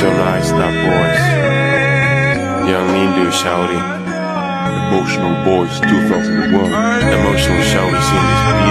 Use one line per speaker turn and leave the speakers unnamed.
Visualize that voice. Young Lindu shouting.
Emotional Boys 2001.
Emotional shouting seen this bitch.